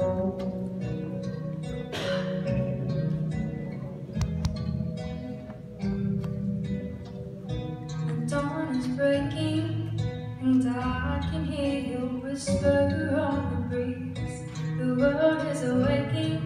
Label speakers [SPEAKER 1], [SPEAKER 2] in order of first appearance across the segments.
[SPEAKER 1] The dawn is breaking, and I can hear you whisper on the breeze. The world is awakening.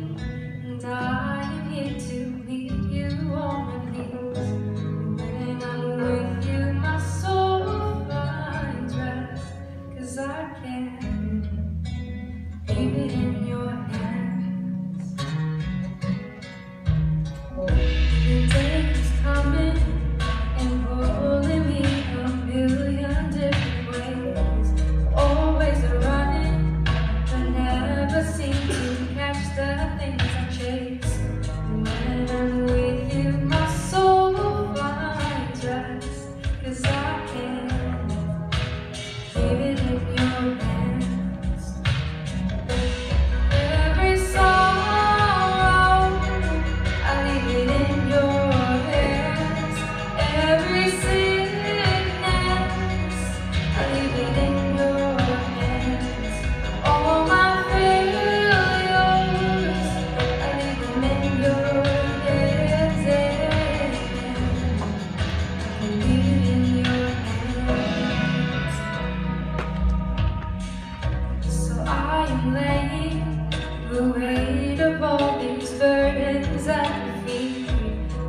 [SPEAKER 1] weight of all these burdens I feel.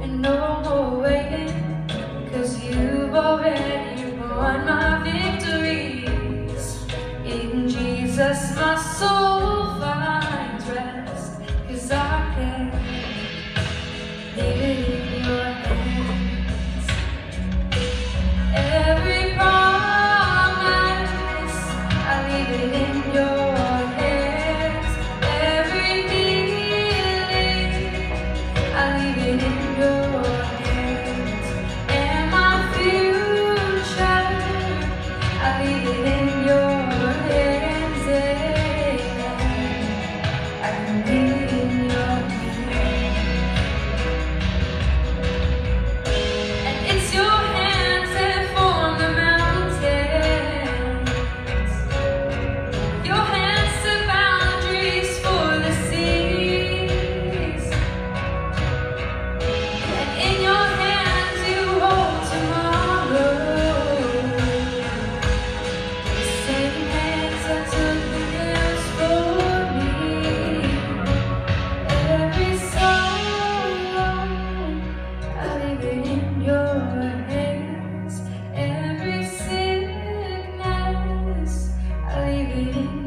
[SPEAKER 1] And no more waiting Cause you've already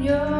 [SPEAKER 1] your